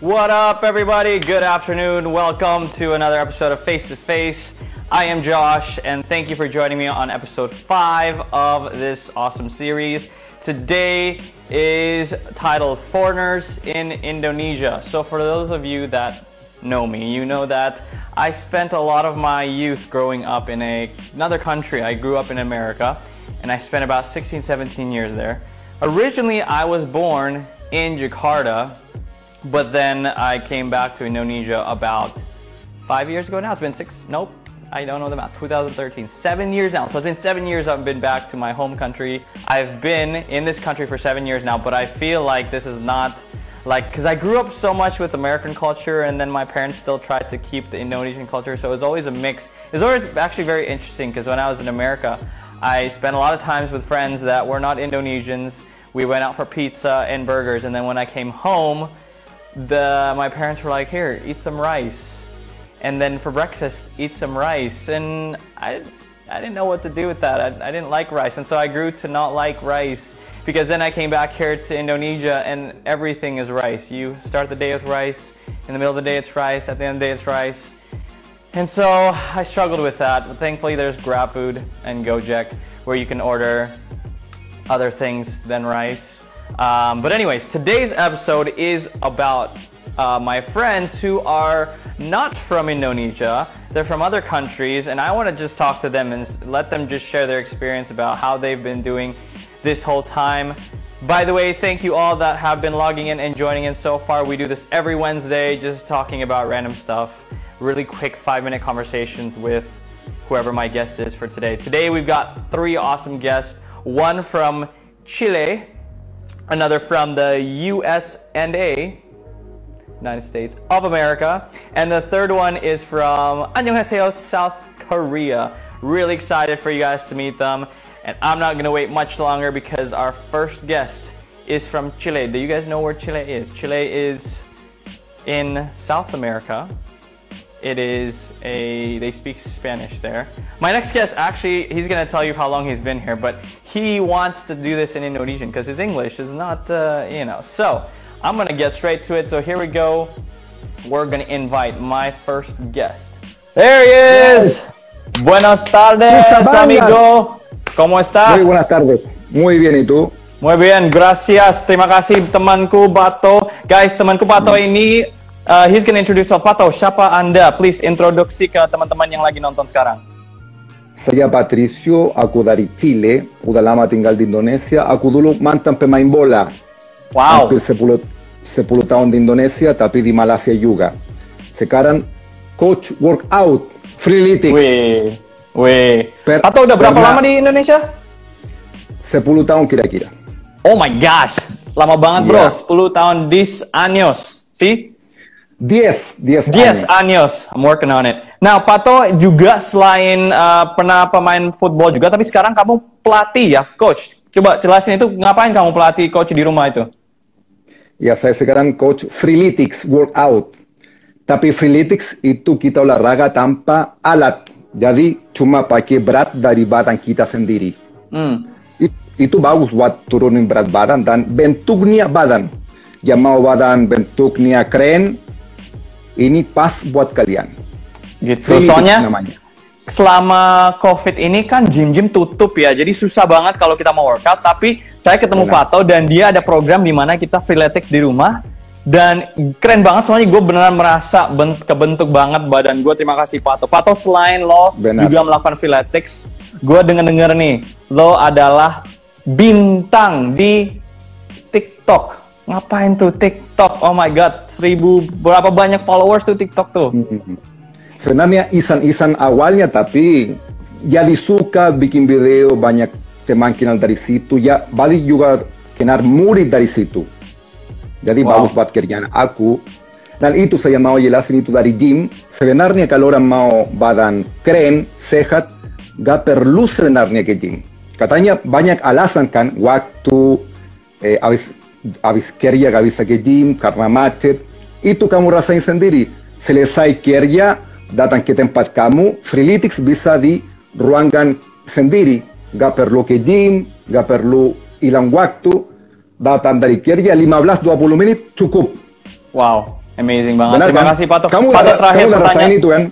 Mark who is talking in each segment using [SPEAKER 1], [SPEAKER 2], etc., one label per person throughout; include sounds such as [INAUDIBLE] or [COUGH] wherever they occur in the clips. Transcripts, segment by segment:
[SPEAKER 1] What up, everybody? Good afternoon. Welcome to another episode of Face to Face. I am Josh, and thank you for joining me on episode five of this awesome series. Today is titled Foreigners in Indonesia. So, for those of you that know me, you know that I spent a lot of my youth growing up in a, another country. I grew up in America, and I spent about 16, 17 years there. Originally, I was born in Jakarta, but then I came back to Indonesia about five years ago now. It's been six, nope, I don't know the math, 2013. Seven years now. So it's been seven years I've been back to my home country. I've been in this country for seven years now, but I feel like this is not like, because I grew up so much with American culture and then my parents still tried to keep the Indonesian culture. So it was always a mix. It was always actually very interesting because when I was in America, I spent a lot of times with friends that were not Indonesians. We went out for pizza and burgers. And then when I came home, the my parents were like, "Here, eat some rice," and then for breakfast, eat some rice. And I, I didn't know what to do with that. I, I didn't like rice, and so I grew to not like rice because then I came back here to Indonesia, and everything is rice. You start the day with rice. In the middle of the day, it's rice. At the end of the day, it's rice. And so I struggled with that, but thankfully there's GrabFood and Gojek where you can order other things than rice. Um, but anyways, today's episode is about uh, my friends who are not from Indonesia. They're from other countries, and I want to just talk to them and let them just share their experience about how they've been doing this whole time. By the way, thank you all that have been logging in and joining in so far. We do this every Wednesday, just talking about random stuff. Really quick five minute conversations with whoever my guest is for today. Today we've got three awesome guests. One from Chile, another from the US and A, United States of America, and the third one is from Annyeonghaseyo, South Korea. Really excited for you guys to meet them. And I'm not gonna wait much longer because our first guest is from Chile. Do you guys know where Chile is? Chile is in South America. It is a, they speak Spanish there. My next guest, actually, he's gonna tell you how long he's been here, but he wants to do this in Indonesian because his English is not, uh, you know. So I'm gonna get straight to it. So here we go. We're gonna invite my first guest. There he is! Buenas tardes, amigo! ¿Cómo estás?
[SPEAKER 2] Muy buenas tardes. Muy bien, ¿y tú?
[SPEAKER 1] Muy bien, gracias. Terima kasih temanku Pato. Guys, temanku Pato ini uh, he's gonna introduce himself. Pato, siapa Anda? Please introduksi ke teman-teman yang lagi nonton sekarang.
[SPEAKER 2] Saya Patricio, aku dari Chile, udah lama tinggal di Indonesia. Aku dulu mantan pemain bola.
[SPEAKER 1] Wow.
[SPEAKER 2] Hampir 10, 10 tahun di Indonesia, tapi di Malaysia juga. Sekarang coach workout, freeletics.
[SPEAKER 1] Wih, wih.
[SPEAKER 2] Per-
[SPEAKER 1] Bato udah berapa lama di Indonesia?
[SPEAKER 2] 10 tahun kira-kira.
[SPEAKER 1] Oh my gosh, lama banget bro.
[SPEAKER 2] Iya.
[SPEAKER 1] 10 tahun dis años. See?
[SPEAKER 2] 10, 10
[SPEAKER 1] Yes,
[SPEAKER 2] años.
[SPEAKER 1] años. I'm working on it. Nah, Pato juga selain uh, pernah pemain football juga, tapi sekarang kamu pelatih ya, coach. Coba jelasin itu ngapain kamu pelatih coach di rumah itu?
[SPEAKER 2] Ya saya sekarang coach freeletics workout. Tapi freeletics itu kita olahraga tanpa alat. Jadi cuma pakai berat dari badan kita sendiri.
[SPEAKER 1] Hmm.
[SPEAKER 2] It- Itu bagus buat turunin berat badan dan bentuknya badan. Yang mau badan bentuknya keren, ini pas buat kalian.
[SPEAKER 1] Gitu.
[SPEAKER 2] Freeletics
[SPEAKER 1] Soalnya
[SPEAKER 2] namanya.
[SPEAKER 1] selama COVID ini kan gym-gym tutup ya, jadi susah banget kalau kita mau workout. Tapi saya ketemu
[SPEAKER 2] Benar.
[SPEAKER 1] Pato dan dia ada program di mana kita freeletics di rumah dan keren banget soalnya gue beneran merasa ben- kebentuk banget badan gue. Terima kasih Pato. Pato selain lo
[SPEAKER 2] Benar.
[SPEAKER 1] juga melakukan freeletics, gue denger-denger nih lo adalah bintang di TikTok. Ngapain tuh TikTok? Oh my god, seribu berapa banyak followers tuh TikTok tuh?
[SPEAKER 2] Sebenarnya isan-isan awalnya tapi jadi suka bikin video banyak teman kenal dari situ ya balik juga kenal murid dari situ. Jadi
[SPEAKER 1] Wow.
[SPEAKER 2] bagus buat kerjaan aku. Dan itu saya mau jelasin itu dari gym. Sebenarnya kalau orang mau badan keren, sehat, gak perlu sebenarnya ke gym. Katanya banyak alasan kan, waktu, eh, habis, habis kerja gak bisa ke gym karena macet. Itu kamu rasain sendiri. Selesai kerja, datang ke tempat kamu, Freeletics bisa di ruangan sendiri. Gak perlu ke gym, gak perlu hilang waktu. Datang dari kerja 15-20 menit cukup.
[SPEAKER 1] Wow. Amazing banget.
[SPEAKER 2] Benar
[SPEAKER 1] Terima
[SPEAKER 2] kan?
[SPEAKER 1] kasih Pato.
[SPEAKER 2] Kamu
[SPEAKER 1] Pato terakhir
[SPEAKER 2] kamu
[SPEAKER 1] pertanyaan.
[SPEAKER 2] itu kan?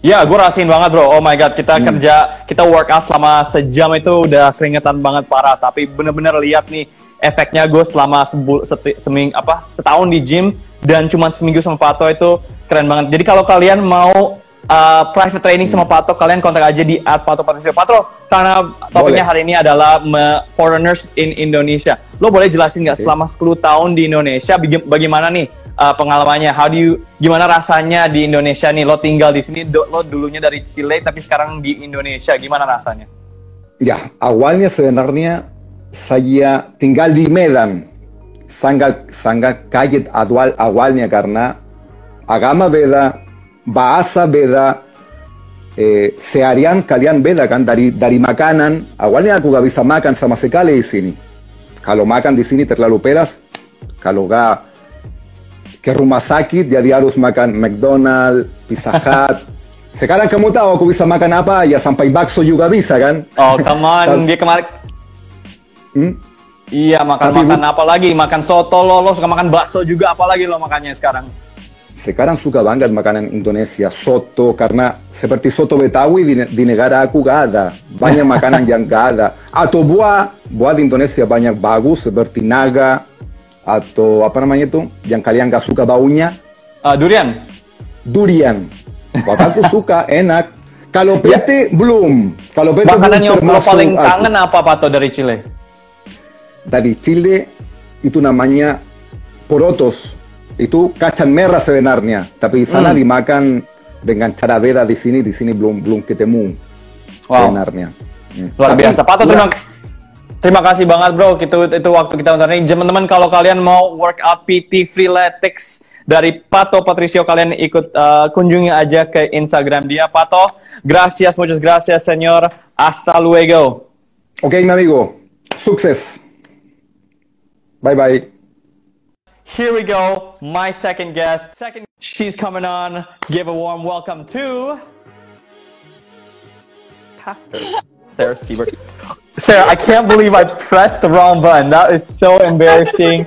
[SPEAKER 1] Ya, gue rasain banget bro. Oh my god, kita kerja, kita workout selama sejam itu udah keringetan banget parah. Tapi bener-bener lihat nih efeknya gue selama sebul, seti, seming, apa setahun di gym dan cuma seminggu sama Pato itu keren banget. Jadi kalau kalian mau uh, private training sama Pato, kalian kontak aja di @pato_patricio. Pato, karena topiknya
[SPEAKER 2] Boleh.
[SPEAKER 1] hari ini adalah me- foreigners in Indonesia. Lo boleh jelasin nggak
[SPEAKER 2] Oke.
[SPEAKER 1] selama 10 tahun di Indonesia baga- bagaimana nih uh, pengalamannya? How do you gimana rasanya di Indonesia nih? Lo tinggal di sini, do- lo dulunya dari Chile tapi sekarang di Indonesia. Gimana rasanya?
[SPEAKER 2] Ya, awalnya sebenarnya saya tinggal di Medan. Sangat sangat kaget awal awalnya karena agama beda, bahasa beda, eh, seharian kalian beda kan dari dari makanan. Awalnya aku gak bisa makan sama sekali di sini. Kalau makan di sini terlalu pedas, kalau gak ke rumah sakit jadi harus makan McDonald's, Pizza [LAUGHS] Hut. Sekarang kamu tahu aku bisa makan apa ya sampai bakso juga bisa kan?
[SPEAKER 1] Oh, come on. Dia kemarin
[SPEAKER 2] Hmm?
[SPEAKER 1] Iya, makan
[SPEAKER 2] Tapi
[SPEAKER 1] makan apa lagi? Makan soto lo, lo suka makan bakso juga apa lagi lo makannya sekarang?
[SPEAKER 2] Sekarang suka banget makanan Indonesia, soto, karena seperti soto Betawi di, di negara aku gak ada. Banyak makanan [LAUGHS] yang gak ada. Atau buah, buah di Indonesia banyak bagus, seperti naga, atau apa namanya itu, yang kalian gak suka baunya,
[SPEAKER 1] Uh, durian.
[SPEAKER 2] durian. Buat aku suka, enak. Kalau pete, belum. Kalau pete
[SPEAKER 1] Makanan
[SPEAKER 2] belum
[SPEAKER 1] yang paling kangen apa Pato dari Chile?
[SPEAKER 2] Dari Chile, itu namanya porotos. Itu kacang merah sebenarnya. Tapi di sana
[SPEAKER 1] Hmm.
[SPEAKER 2] dimakan dengan cara beda di sini, di sini belum belum ketemu
[SPEAKER 1] Wow.
[SPEAKER 2] sebenarnya. Hmm.
[SPEAKER 1] Luar
[SPEAKER 2] Tapi,
[SPEAKER 1] biasa. Pato
[SPEAKER 2] ya,
[SPEAKER 1] terima Terima kasih banget bro, itu itu waktu kita nonton ini. Teman-teman kalau kalian mau workout PT Freeletics dari Pato Patricio kalian ikut uh, kunjungi aja ke Instagram dia Pato. Gracias, muchas gracias, señor. Hasta luego.
[SPEAKER 2] Ok, mi amigo. Success. Bye bye.
[SPEAKER 1] Here we go. My second guest. Second, she's coming on. Give a warm welcome to Pastor Sarah Seibert. Sarah, I can't believe I pressed the wrong button. That is so embarrassing.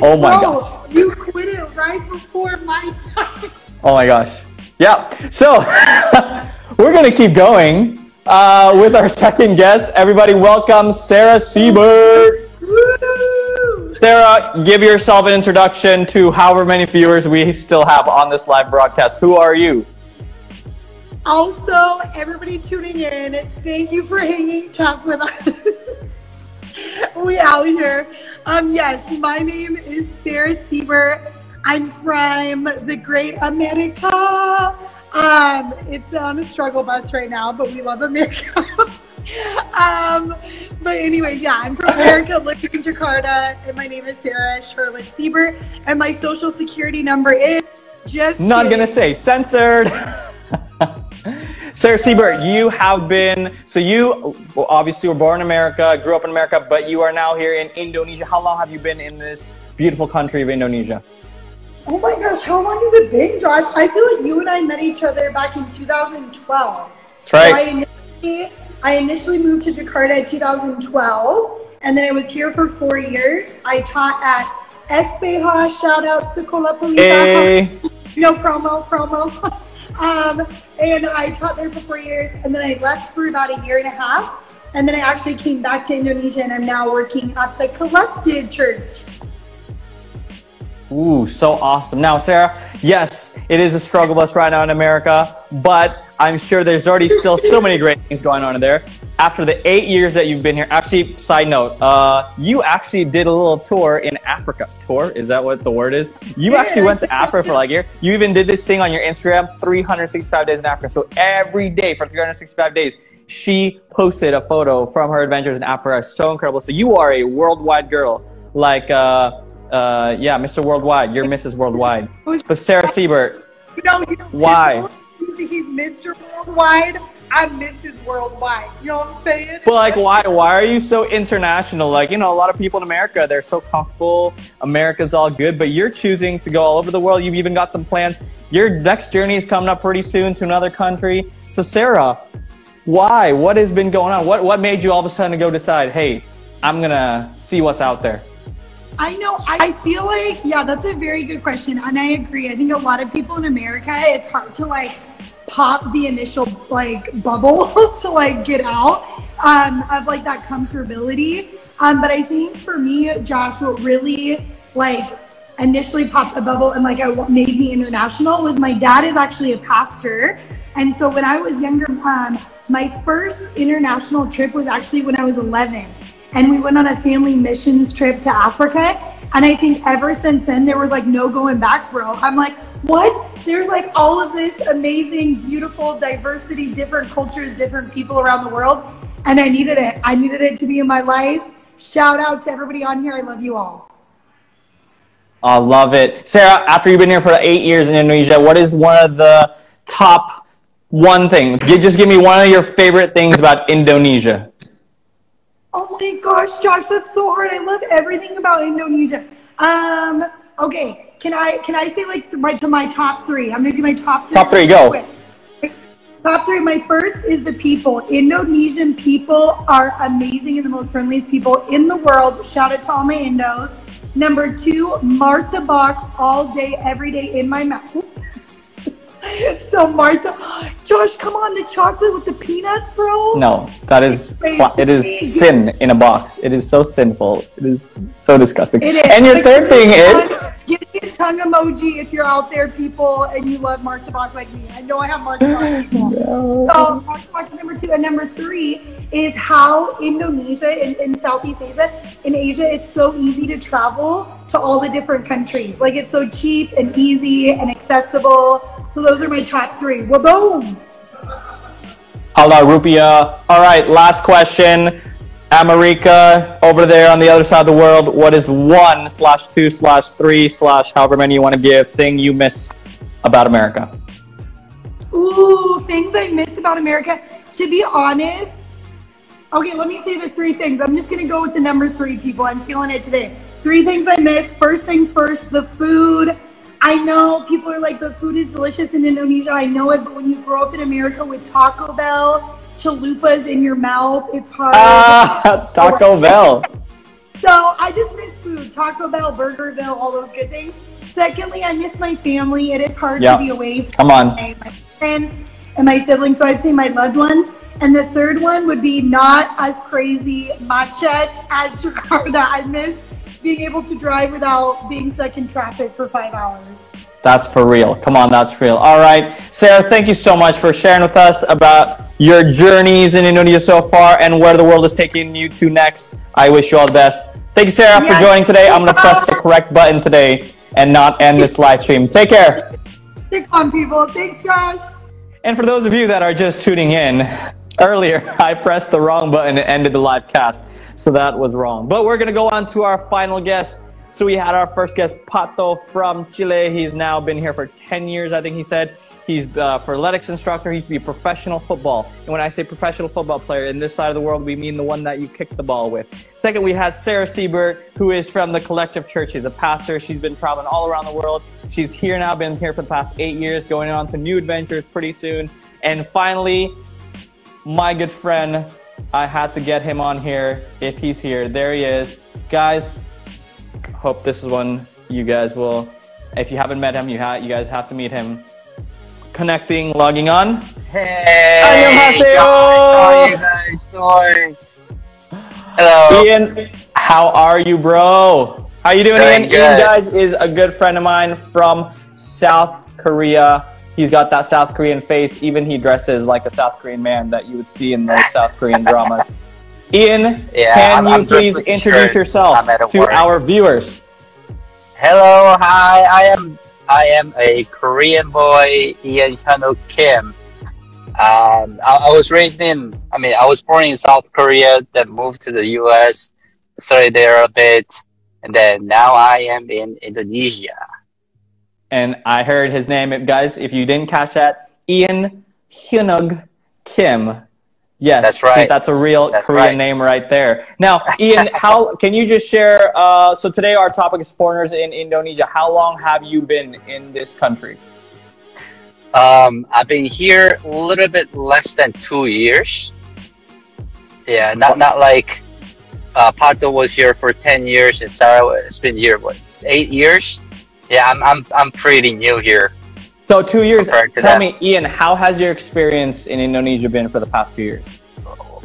[SPEAKER 1] Oh my gosh.
[SPEAKER 3] you quit it right before my time.
[SPEAKER 1] Oh my gosh. Yeah. So [LAUGHS] we're gonna keep going uh, with our second guest. Everybody, welcome Sarah
[SPEAKER 3] Seibert.
[SPEAKER 1] Sarah, give yourself an introduction to however many viewers we still have on this live broadcast. Who are you?
[SPEAKER 3] Also, everybody tuning in, thank you for hanging tough with us. [LAUGHS] we out here. Um, yes, my name is Sarah Seibert. I'm from the great America. Um, it's on a struggle bus right now, but we love America. [LAUGHS] [LAUGHS] um, but anyways, yeah, I'm from America, living in Jakarta, and my name is Sarah Charlotte Seibert, and my social security number is just
[SPEAKER 1] Not
[SPEAKER 3] kidding.
[SPEAKER 1] gonna say censored. [LAUGHS] Sarah Seibert, you have been so you obviously were born in America, grew up in America, but you are now here in Indonesia. How long have you been in this beautiful country of Indonesia?
[SPEAKER 3] Oh my gosh, how long has it been, Josh? I feel like you and I met each other back in 2012.
[SPEAKER 1] That's right.
[SPEAKER 3] So I initially, I initially moved to Jakarta in 2012, and then I was here for four years. I taught at SPH, shout out to Sekolah Pelita.
[SPEAKER 1] Hey. [LAUGHS]
[SPEAKER 3] No promo, promo. [LAUGHS] um, and I taught there for four years, and then I left for about a year and a half. And then I actually came back to Indonesia, and I'm now working at the Collective Church.
[SPEAKER 1] Ooh, so awesome. Now, Sarah, yes, it is a struggle bus right now in America, but I'm sure there's already still so many great things going on in there. After the eight years that you've been here, actually, side note, uh, you actually did a little tour in Africa. Tour? Is that what the word is? You
[SPEAKER 3] Yeah,
[SPEAKER 1] actually went to Africa for like a year. You even did this thing on your Instagram, 365 days in Africa. So every day for 365 days, she posted a photo from her adventures in Africa. So incredible. So you are a worldwide girl. Like, uh, uh, yeah, Mr. Worldwide. You're Mrs. Worldwide.
[SPEAKER 3] Who's-
[SPEAKER 1] But Sarah Seibert,
[SPEAKER 3] You know, you
[SPEAKER 1] Why?
[SPEAKER 3] He's, he's Mr. Worldwide. I'm Mrs. Worldwide. You know what I'm saying?
[SPEAKER 1] but like, why? Why are you so international? Like, you know, a lot of people in America, they're so comfortable. America's all good, but you're choosing to go all over the world. You've even got some plans. Your next journey is coming up pretty soon to another country. So, Sarah, why? What has been going on? What What made you all of a sudden go decide? Hey, I'm gonna see what's out there.
[SPEAKER 3] I know. I feel like, yeah, that's a very good question. And I agree. I think a lot of people in America, it's hard to like pop the initial like bubble [LAUGHS] to like get out um, of like that comfortability. Um, but I think for me, Josh, what really like initially popped the bubble and like what made me international was my dad is actually a pastor. And so when I was younger, um, my first international trip was actually when I was 11 and we went on a family missions trip to Africa. And I think ever since then, there was like no going back, bro. I'm like, what? There's like all of this amazing, beautiful diversity, different cultures, different people around the world. And I needed it. I needed it to be in my life. Shout out to everybody on here. I love you all.
[SPEAKER 1] I love it. Sarah, after you've been here for eight years in Indonesia, what is one of the top one thing? Just give me one of your favorite things about Indonesia.
[SPEAKER 3] Oh my gosh, Josh, that's so hard. I love everything about Indonesia. Um, okay, can I can I say like right to my top three? I'm gonna do my top three.
[SPEAKER 1] Top three, go.
[SPEAKER 3] Top three. My first is the people. Indonesian people are amazing and the most friendliest people in the world. Shout out to all my Indos. Number two, martabak all day, every day in my mouth. [LAUGHS] so Martha, Josh, come on, the chocolate with the peanuts, bro.
[SPEAKER 1] No, that is it is sin in a box. It is so sinful. It is so disgusting. It is. And your third thing is
[SPEAKER 3] give me a tongue emoji if you're out there, people, and you love martabak like me. I know I have Mark [LAUGHS] people. No. So Mark is number two, and number three is how Indonesia in, in Southeast Asia, in Asia, it's so easy to travel to all the different countries. Like it's so cheap and easy and accessible so those are my top three. Well, boom.
[SPEAKER 1] Hala Rupiah. All right, last question. America over there on the other side of the world. What is one slash two slash three slash however many you want to give thing you miss about America?
[SPEAKER 3] Ooh, things I miss about America. To be honest, okay, let me say the three things. I'm just gonna go with the number three, people. I'm feeling it today. Three things I miss. First things first, the food. I know people are like, the food is delicious in Indonesia. I know it, but when you grow up in America with Taco Bell, chalupas in your mouth, it's hard.
[SPEAKER 1] Ah, [LAUGHS] Taco Bell.
[SPEAKER 3] So I just miss food. Taco Bell, Burger Burgerville, all those good things. Secondly, I miss my family. It is hard yep. to be away from
[SPEAKER 1] Come on.
[SPEAKER 3] My, my friends and my siblings. So I'd say my loved ones. And the third one would be not as crazy macet as [LAUGHS] Jakarta. I miss being able to drive without being stuck in traffic for five hours.
[SPEAKER 1] That's for real. Come on, that's real. All right. Sarah, thank you so much for sharing with us about your journeys in Indonesia so far and where the world is taking you to next. I wish you all the best. Thank you, Sarah, yes. for joining today. I'm going to press the correct button today and not end this live stream. Take care.
[SPEAKER 3] Stick on, people. Thanks, Josh.
[SPEAKER 1] And for those of you that are just tuning in, earlier [LAUGHS] I pressed the wrong button and ended the live cast. So that was wrong. But we're to go on to our final guest. So we had our first guest, Pato from Chile. He's now been here for 10 years, I think he said. He's uh, freeletics instructor. He used to be professional football. And when I say professional football player, in this side of the world, we mean the one that you kick the ball with. Second, we had Sarah Seibert, who is from the Collective Church. She's a pastor. She's been traveling all around the world. She's here now, been here for the past eight years, going on to new adventures pretty soon. And finally, my good friend, I had to get him on here if he's here. There he is. Guys, hope this is one you guys will, if you haven't met him, you, ha- you guys have to meet him. Connecting, logging on.
[SPEAKER 4] Hey! Annyeonghaseyo! How are you guys doing? Hello.
[SPEAKER 1] Ian, how are you, bro? How you doing, doing Ian? Good. Ian, guys, is a good friend of mine from South Korea. He's got that South Korean face. Even he dresses like a South Korean man that you would see in those South Korean dramas. Ian, yeah, can I'm, you I'm please introduce yourself to work. our viewers?
[SPEAKER 4] Hello, hi. I am I am a Korean boy, Ian Hyun-Ug Kim. Um, I, I, was raised in, I mean, I was born in South Korea, then moved to the U.S., studied there a bit, and then now I am in Indonesia
[SPEAKER 1] and I heard his name. Guys, if you didn't catch that, Ian Hyun-Ug Kim. Yes,
[SPEAKER 4] that's right.
[SPEAKER 1] That's a real that's Korean right. name right there. Now, Ian, [LAUGHS] how can you just share? Uh, so today our topic is foreigners in Indonesia. How long have you been in this country?
[SPEAKER 4] Um, I've been here a little bit less than two years. Yeah, not not like uh, Pato was here for ten years, and Sarah has been here what eight years. Yeah, I'm I'm I'm pretty new here.
[SPEAKER 1] So two years. Tell
[SPEAKER 4] that.
[SPEAKER 1] me, Ian, how has your experience in Indonesia been for the past two years?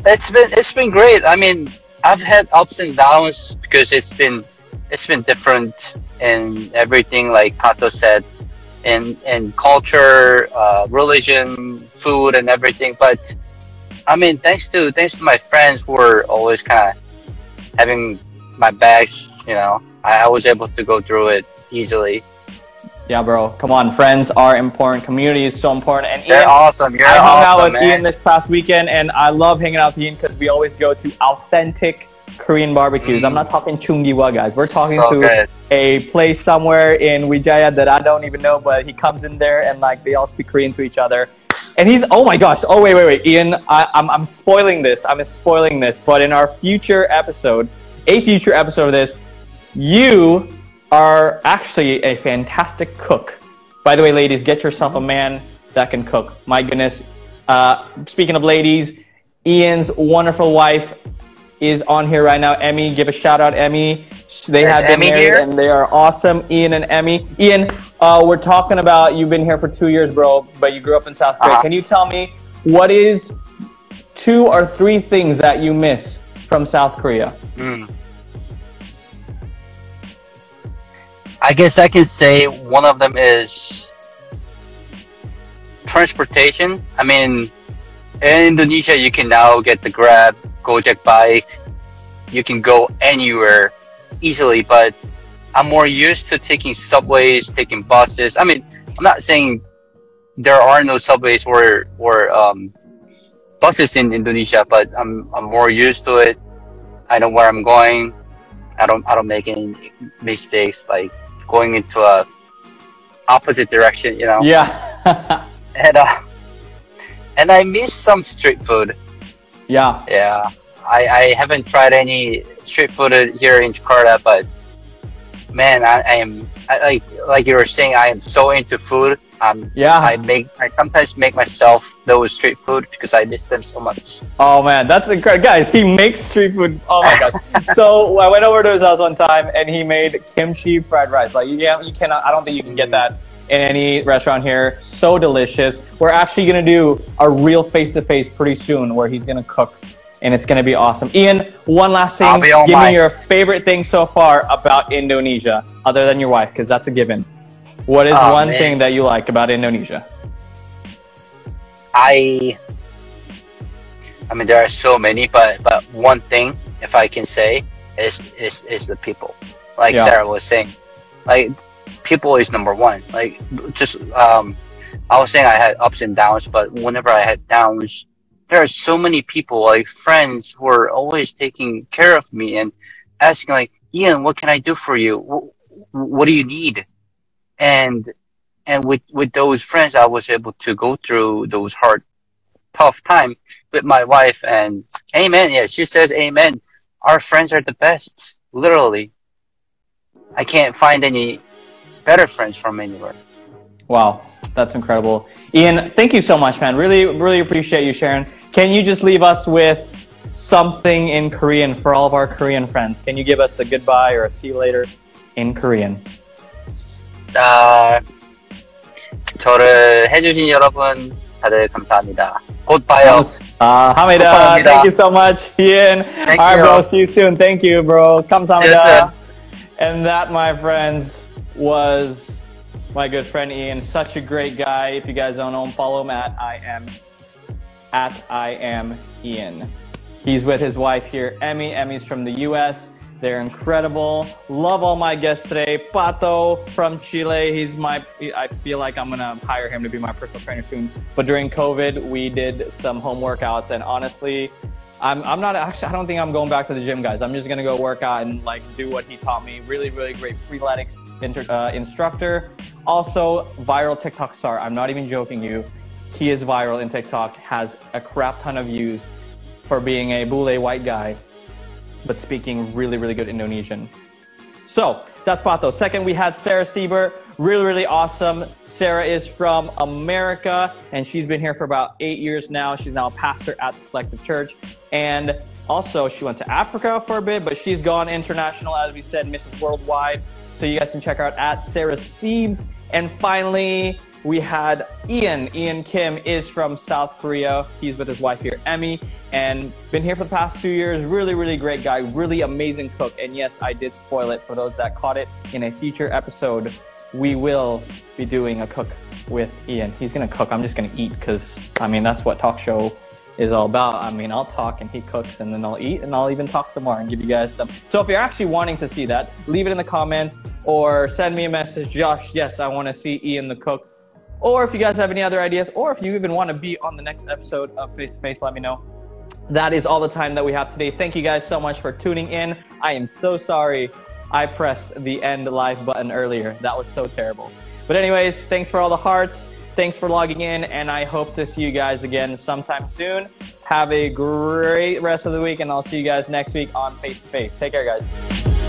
[SPEAKER 4] It's been it's been great. I mean, I've had ups and downs because it's been it's been different in everything, like Pato said, in in culture, uh, religion, food, and everything. But I mean, thanks to thanks to my friends who were always kind of having my backs, you know, I, I was able to go through it easily.
[SPEAKER 1] Yeah, bro. Come on, friends are important. Community is so important. And
[SPEAKER 4] They're
[SPEAKER 1] Ian,
[SPEAKER 4] awesome. You're
[SPEAKER 1] I hung
[SPEAKER 4] awesome,
[SPEAKER 1] out with
[SPEAKER 4] man.
[SPEAKER 1] Ian this past weekend, and I love hanging out with Ian because we always go to authentic Korean barbecues. I'm not talking Chung Gi Wa, guys. We're talking
[SPEAKER 4] Mm. So
[SPEAKER 1] to
[SPEAKER 4] good.
[SPEAKER 1] a place somewhere in Wijaya that I don't even know, but he comes in there and like they all speak Korean to each other. And he's oh my gosh! Oh wait, wait, wait, Ian, I, I'm I'm spoiling this. I'm spoiling this. But in our future episode, a future episode of this, you are actually a fantastic cook. By the way, ladies, get yourself a man that can cook. My goodness. Uh, speaking of ladies, Ian's wonderful wife is on here right now. Emmy, give a shout out, Emmy. They
[SPEAKER 4] There's
[SPEAKER 1] have been
[SPEAKER 4] Emmy
[SPEAKER 1] married
[SPEAKER 4] here?
[SPEAKER 1] and they are awesome. Ian and Emmy. Ian, uh, we're talking about you've been here for two years, bro, but you grew up in South Korea.
[SPEAKER 4] Uh-huh.
[SPEAKER 1] Can you tell me what is two or three things that you miss from South Korea?
[SPEAKER 4] Mm. I guess I can say one of them is transportation. I mean, in Indonesia, you can now get the Grab, Gojek bike. You can go anywhere easily, but I'm more used to taking subways, taking buses. I mean, I'm not saying there are no subways or or um, buses in Indonesia, but I'm I'm more used to it. I know where I'm going. I don't I don't make any mistakes like going into a opposite direction, you know.
[SPEAKER 1] Yeah. [LAUGHS]
[SPEAKER 4] And uh, and I miss some street food.
[SPEAKER 1] yeah.
[SPEAKER 4] Yeah. I, I haven't tried any street food here in Jakarta, but man, I, I am I, like like you were saying, I am so into food. Um,
[SPEAKER 1] Yeah.
[SPEAKER 4] I make I sometimes make myself those street food because I miss them so much.
[SPEAKER 1] Oh man, that's incredible, guys. He makes street food. Oh my gosh! [LAUGHS] so I went over to his house one time, and he made kimchi fried rice. Like you can't, you cannot. I don't think you can get that in any restaurant here. So delicious. We're actually gonna do a real face to face pretty soon, where he's gonna cook, and it's gonna be awesome. Ian, one last thing. Give
[SPEAKER 4] mine.
[SPEAKER 1] me your favorite thing so far about Indonesia, other than your wife, because that's a given. What is
[SPEAKER 4] Oh,
[SPEAKER 1] one
[SPEAKER 4] man.
[SPEAKER 1] thing that you like about Indonesia?
[SPEAKER 4] I I mean there are so many but but one thing if I can say is is is the people. Like
[SPEAKER 1] Yeah.
[SPEAKER 4] Sarah was saying. Like people is number one. Like just um I was saying I had ups and downs, but whenever I had downs, there are so many people, like friends, who are always taking care of me and asking, like, Ian, what can I do for you? What, what do you need? And and with with those friends, I was able to go through those hard, tough time with my wife. And amen. Yeah, she says amen. Our friends are the best, literally. I can't find any better friends from anywhere.
[SPEAKER 1] Wow, that's incredible. Ian, thank you so much, man. Really, really appreciate you sharing. Can you just leave us with something in Korean for all of our Korean friends? Can you give us a goodbye or a see you later in Korean?
[SPEAKER 4] 아, 저를 해주신 여러분 다들 감사합니다. 곧 봐요.
[SPEAKER 1] Uh, Hamida,
[SPEAKER 4] 감사합니다.
[SPEAKER 1] thank you so much, Ian.
[SPEAKER 4] Thank
[SPEAKER 1] all right,
[SPEAKER 4] you.
[SPEAKER 1] bro. See you soon. Thank you, bro.
[SPEAKER 4] See you
[SPEAKER 1] Kamsahamnida. And that, my friends, was my good friend Ian. Such a great guy. If you guys don't know him, follow him at I am at I am Ian. He's with his wife here, Emmy. Emmy's from the U.S. They're incredible. Love all my guests today. Pato from Chile. He's my. I feel like I'm gonna hire him to be my personal trainer soon. But during COVID, we did some home workouts, and honestly, I'm, I'm not actually. I don't think I'm going back to the gym, guys. I'm just gonna go work out and like do what he taught me. Really, really great freeletics uh, instructor. Also, viral TikTok star. I'm not even joking you. He is viral in TikTok. Has a crap ton of views for being a bule white guy, but speaking really, really good Indonesian. So that's Pato. Second, we had Sarah Sieber. really, really awesome. Sarah is from America and she's been here for about eight years now. She's now a pastor at the Collective Church. And also, she went to Africa for a bit, but she's gone international, as we said, Mrs. Worldwide. So you guys can check out at Sarah Seibs. And finally, we had Ian. Ian Kim is from South Korea. He's with his wife here, Emmy, and been here for the past two years. Really, really great guy, really amazing cook. And yes, I did spoil it for those that caught it in a future episode. We will be doing a cook with Ian. He's gonna cook. I'm just gonna eat because I mean that's what talk show is all about. I mean, I'll talk and he cooks and then I'll eat and I'll even talk some more and give you guys some. So if you're actually wanting to see that, leave it in the comments or send me a message, Josh, yes, I want to see Ian the cook. Or if you guys have any other ideas, or if you even want to be on the next episode of Face to Face, let me know. That is all the time that we have today. Thank you guys so much for tuning in. I am so sorry I pressed the end live button earlier. That was so terrible. But anyways, thanks for all the hearts. Thanks for logging in, and I hope to see you guys again sometime soon. Have a great rest of the week, and I'll see you guys next week on Face to Face. Take care, guys.